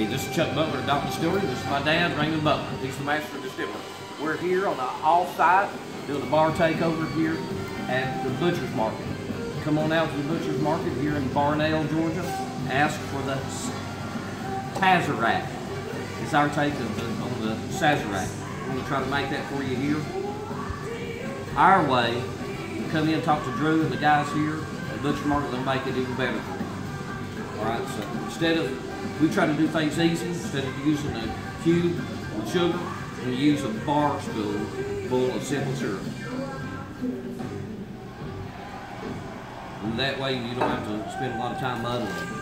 Hey, this is Chuck Butler, Dalton Distillery. This is my dad, Raymond Butler. He's the master of distiller. We're here on the off-site doing the bar takeover here at the Butcher's Market. Come on out to the Butcher's Market here in Varnell, Georgia. Ask for the Tazerac. It's our take of the, on the Sazerac. We're going to try to make that for you here. Our way, come in and talk to Drew and the guys here at Butcher's Market, they'll make it even better for you. All right, so instead of, we try to do things easy, instead of using a cube with sugar, we use a bar spool full of simple syrup. And that way you don't have to spend a lot of time muddling.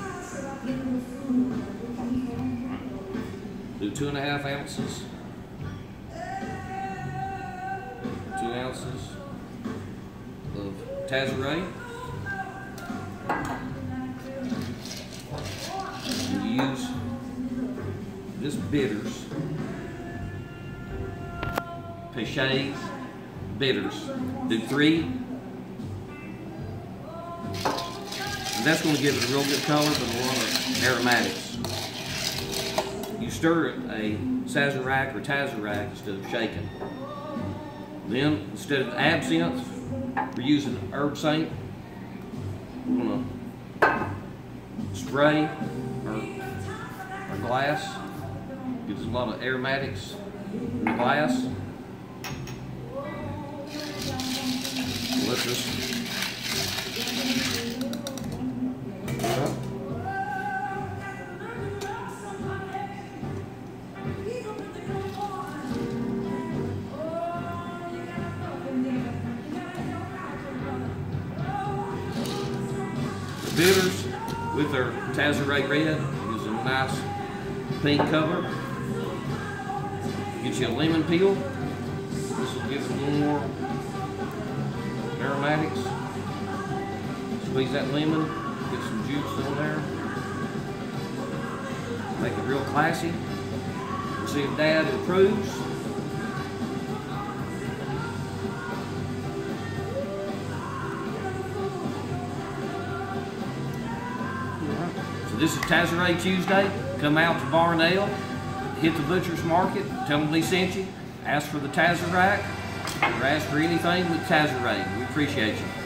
Do two and a half ounces. Two ounces of Tazaray. Use just bitters. Peychaud's bitters. Do three. And that's going to give it a real good color, but a lot of aromatics. You stir a Sazerac or Tazerac instead of shaking. Then, instead of absinthe, we're using Herbsaint. We're going to spray our glass. Gives a lot of aromatics in the glass. The bitters with our Tazaray Red gives a nice pink color. Get you a lemon peel. This will give it more aromatics. Squeeze that lemon, get some juice in there. Make it real classy. See if Dad approves. So this is Tazaray Tuesday. Come out to Varnell, hit the butcher's market, tell them we sent you, ask for the Tazerac, or ask for anything with Tazaray. We appreciate you.